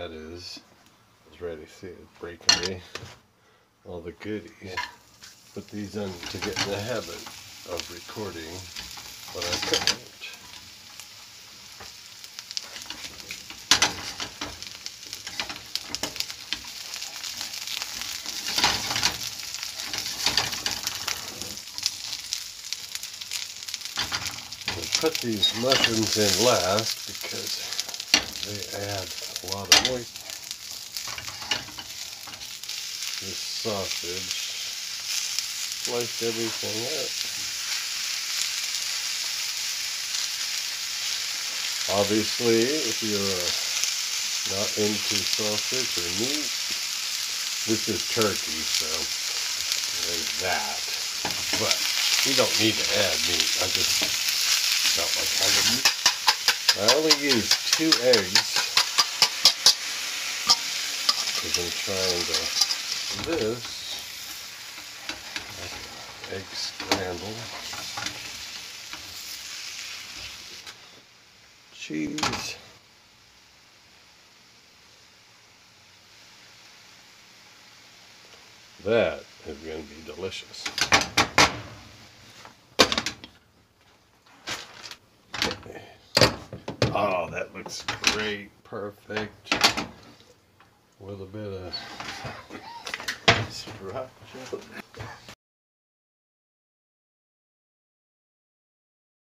that is. I was ready see it break away all the goodies. Put these in to get in the habit of recording what I couldn't. put these mushrooms in last because they add a lot of moisture. This sausage sliced everything up. Obviously, if you're not into sausage or meat, this is turkey, so there's that. But you don't need to add meat. I just felt like having meat. I only used two eggs because I'm trying to this egg scramble cheese that is going to be delicious Oh, that looks great. Perfect. With a bit of structure.